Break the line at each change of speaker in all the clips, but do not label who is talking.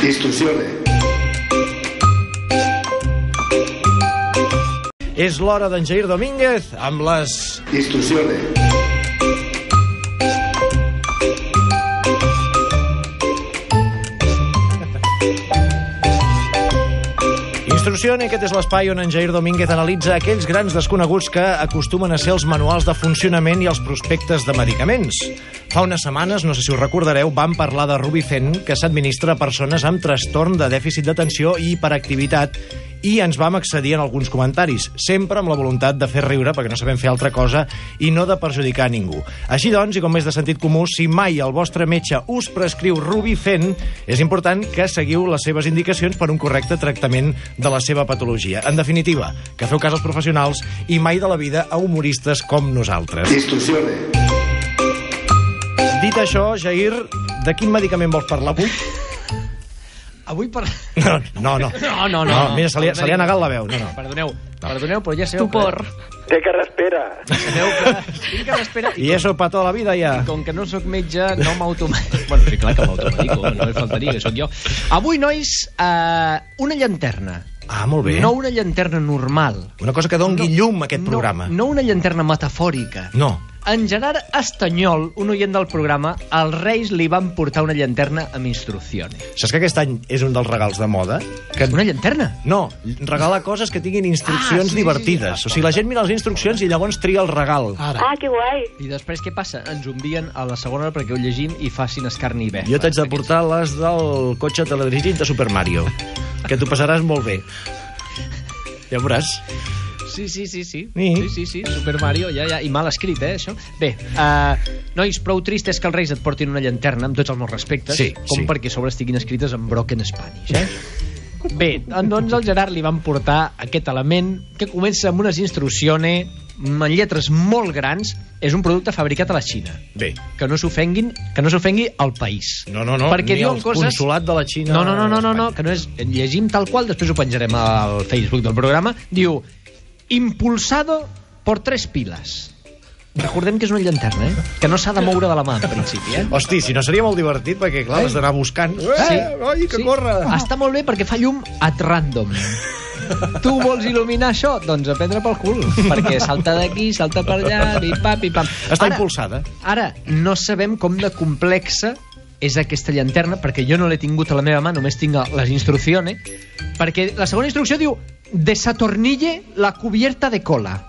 Istruzione.
És l'hora d'en Jair Domínguez amb les...
Istruzione.
Instrucció, aquest és l'espai on en Jair Domínguez analitza aquells grans desconeguts que acostumen a ser els manuals de funcionament i els prospectes de medicaments. Fa unes setmanes, no sé si us recordareu, vam parlar de Rubicen, que s'administra a persones amb trastorn de dèficit d'atenció i hiperactivitat, i ens vam accedir en alguns comentaris, sempre amb la voluntat de fer riure, perquè no sabem fer altra cosa, i no de perjudicar ningú. Així doncs, i com és de sentit comú, si mai el vostre metge us prescriu Rubicen, és important que seguiu les seves indicacions per un correcte tractament de la seva patologia. En definitiva, que feu cas als professionals i mai de la vida a humoristes com nosaltres.
Istruzione.
Dit això, Jair, de quin medicament vols parlar avui?
Avui per...
No, no, no.
No, no, no.
no mira, se li, se li ha negat la veu. No, no.
Perdoneu, perdoneu, però ja sabeu...
Tupor.
Té que respira.
Que, sabeu que tinc que espera
I eso para toda la vida ja.
com que no sóc metge, no m'automedico. Bueno, sí, clar que m'automedico, no em faltaria, que sóc jo. Avui, nois, uh, una llanterna.
Ah, molt bé.
No una llanterna normal.
Una cosa que dongui llum a aquest
no,
programa.
No una llanterna metafòrica.
No.
En Gerard Estanyol, un oient del programa, als Reis li van portar una llanterna amb instruccions.
Saps que aquest any és un dels regals de moda? Que...
Una llanterna?
No, regalar coses que tinguin instruccions
Ah, sí, sí,
divertides.
sí.
O sigui, la gent mira les instruccions i llavors tria el regal.
Ara.
Ah, que guai.
I després què passa? Ens ho envien a la segona hora perquè ho llegim i facin escarni bé.
Jo t'haig de portar les del cotxe teledirigit de Super Mario, que t'ho passaràs molt bé. Ja ho veuràs.
Sí, sí, sí, sí.
Sí.
Sí, sí, sí. Super Mario, ja, ja. I mal escrit, eh, això. Bé, uh, nois, prou trist és que els Reis et portin una llanterna, amb tots els meus respectes,
Sí,
com
sí.
perquè a sobre estiguin escrites en broken Spanish, eh? Bé, doncs al Gerard li van portar aquest element que comença amb unes instruccions amb lletres molt grans. És un producte fabricat a la Xina.
Bé.
Que no s'ofenguin, que no s'ofengui el país.
No, no, no,
Perquè
ni
diuen
el
coses...
consulat de la Xina...
No, no, no, no, no, no, que no és... Llegim tal qual, després ho penjarem al Facebook del programa. Diu, impulsado por tres pilas. Recordem que és una llanterna, eh? Que no s'ha de moure de la mà, en principi, eh?
Hosti, si no seria molt divertit, perquè, clar, has d'anar buscant... Eh, ai, que corre!
Està molt bé perquè fa llum at random. Tu vols il·luminar això? Doncs a prendre pel cul, perquè salta d'aquí, salta per allà, pim-pam, pim-pam.
Està
Ara-
impulsada.
Ara, no sabem com de complexa és aquesta llanterna, perquè jo no l'he tingut a la meva mà, només tinc les instruccions, perquè la segona instrucció diu desatornille la cubierta de cola.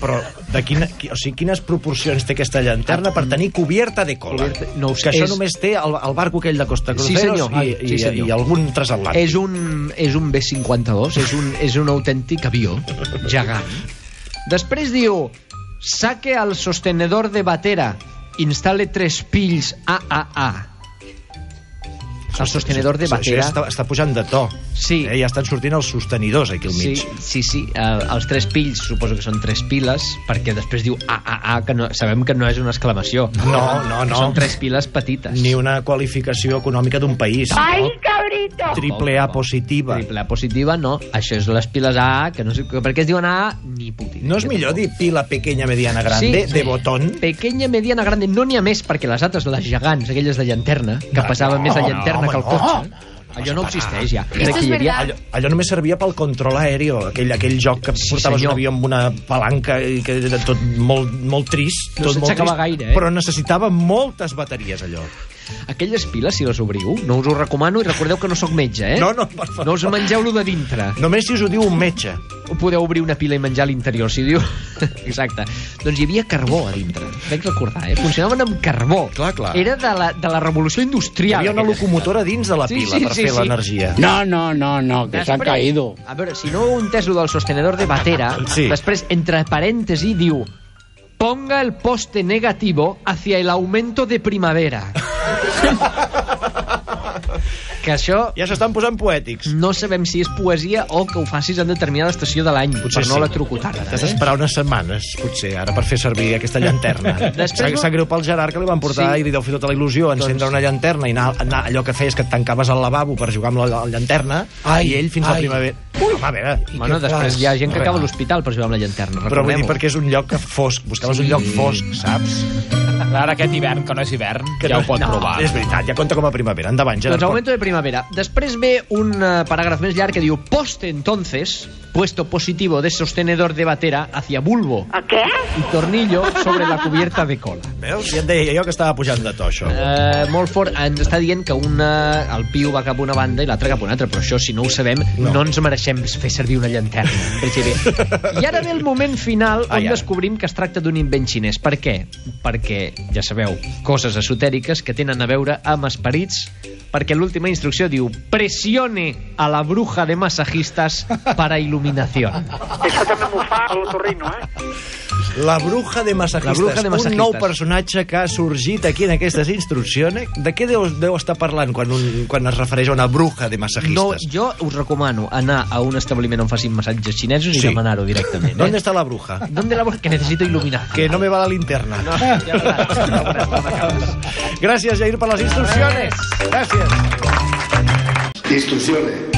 Però de quina, qui- o sigui, quines proporcions té aquesta llanterna per tenir cubierta de cola?
Cubierta- no
que això
és-
només té el, el barco aquell de Costa
Sí,
Cruceros
senyor.
i,
Sí,
i,
senyor.
i algun transatlàntic.
És un, és un B-52, és un, és un autèntic avió gegant. Després diu, saque al sostenedor de batera, instale tres pills AAA. El sostenedor de
Això
batera...
ja està, està pujant de to.
Sí.
Eh, ja estan sortint els sostenidors aquí al
Sí,
mig.
sí, sí. El, els tres pills suposo que són tres piles, perquè després diu AAA, que no, sabem que no és una exclamació.
No, no,
Que
no.
Són tres piles petites.
Ni una qualificació econòmica d'un país.
Ai, cabrito.
Triple A positiva.
Triple A positiva, no. Això és les piles AA, que no sé per què es diuen AA, ni puti.
No és millor dir pila pequeña, mediana, grande,
Sí.
de botón?
Pequeña, mediana, grande. No n'hi ha més, perquè les altres, les gegants, aquelles de llanterna, que
No,
passaven més de
no,
llanterna
home,
que el
no.
cotxe, allò no existeix ja. Crec que hi havia...
Allò, allò només servia pel control aèrio, aquell, aquell joc que
Sí,
portaves
senyor.
un avió amb una palanca i que era tot molt, molt trist.
No
tot molt
s'acaba
trist,
gaire, eh?
Però necessitava moltes bateries, allò.
Aquelles piles, si les obriu, no us ho recomano i recordeu que no sóc metge, eh?
No, no, per favor.
No us mengeu-lo de dintre.
Només si us ho diu un metge.
Ho podeu obrir una pila i menjar a l'interior, si diu... Exacte. Doncs hi havia carbó a dintre. Crec recordar, eh? Funcionaven amb carbó.
Clar, clar.
Era de la, de la revolució
Hi
industrial.
havia una locomotora dins de la
Sí,
pila
sí,
per
sí,
fer
sí.
l'energia.
No, no, no, no, que se han caído.
A veure, si no heu entès lo del sostenedor de batera,
Sí.
després, entre parèntesi, diu ponga el poste negativo hacia el aumento de primavera. que això
Ja s'estan posant poètics.
no sabem si és poesia o que ho facis en determinada estació de l'any, per no
sí.
la trucotada.
T'has
Eh?
d'esperar unes setmanes, potser, ara, per fer servir aquesta llanterna.
Després
Sap, greu pel Gerard, que li van portar
Sí.
i li deu fer tota la il·lusió encendre
Doncs-
una llanterna i anar, anar, allò que feies que et tancaves al lavabo per jugar amb la, la llanterna
Ai,
i ell fins a la primavera... Home, a veure...
Bueno, després
fas?
hi ha gent que acaba a l'hospital per jugar amb la llanterna,
Però vull dir, perquè és un lloc fosc. Buscaves un lloc fosc, saps?
Ara aquest hivern, que no és hivern, que ja ho pot
no,
provar.
És veritat, ja compta com a primavera. Endavant, Gerard.
Doncs aumento de primavera. Després ve un uh, paràgraf més llarg que diu Poste entonces, puesto positivo de sostenedor de batera hacia bulbo
¿A qué?
y tornillo sobre la cubierta de cola.
Veus? Ja et deia jo que estava pujant de to, això.
Uh, molt fort, ens està dient que una, el piu va cap a una banda i l'altre cap a una altra, però això, si no ho sabem, no,
No.
ens mereixem fer servir una llanterna. Perquè I ara ve el moment final on
Ai, ara.
descobrim que es tracta d'un invent xinès. Per què? Perquè, ja sabeu, coses esotèriques que tenen a veure amb esperits, perquè l'última instrucció diu presione a la bruja de masajistas para iluminación.
Eso también me fa a l'otorrino, eh?
La bruja de massajistes.
La bruja de massajistes.
Un nou personatge que ha sorgit aquí en aquestes instruccions. De què deu, deu estar parlant quan, un, quan es refereix a una bruja de
No,
massajistes?
jo us recomano anar a un establiment on facin massatges xinesos i
Sí.
demanar-ho directament. Eh?
¿Dónde está la bruja?
¿Dónde la bruja? Que necesito iluminar.
Que no me va la linterna.
No, ja.
Gràcies, Jair, per les instruccions. Gràcies.
Instrucciones.